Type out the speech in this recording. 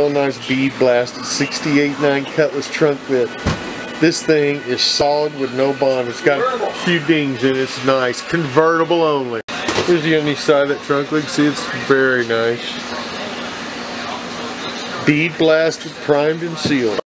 real nice bead blasted 68.9 Cutlass trunk bit. This thing is solid with no Bondo. It's got a few dings in it. It's nice. Convertible only. Here's the underside side of that trunk lid. See, it's very nice. Bead blasted, primed, and sealed.